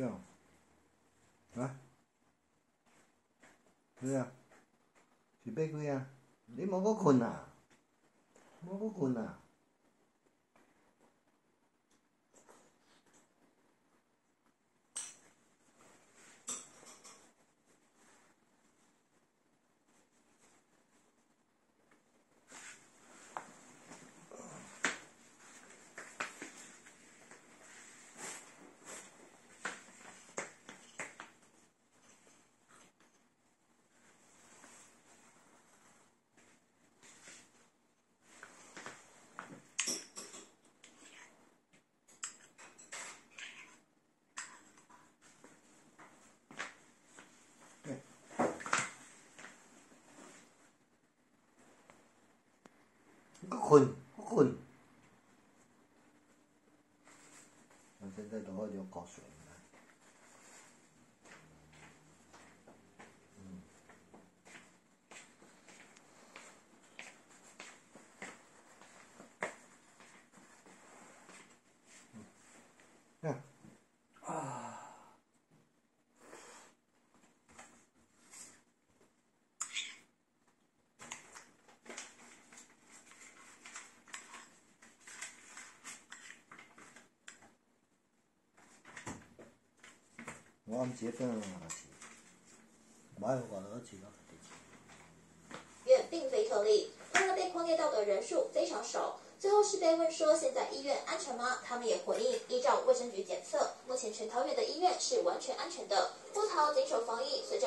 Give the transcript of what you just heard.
对呀，来，对呀，是八块啊，你莫不困呐，莫不困呐。困，搁困。我现在都要流口水了。嗯。嗯。啊。我唔接电话去，买我儿子了。院并非特例，然而被狂虐到的人数非常少。最后是被问说现在医院安全吗？他们也回应，依照卫生局检测，目前全桃园的医院是完全安全的。波桃谨守防疫，随着。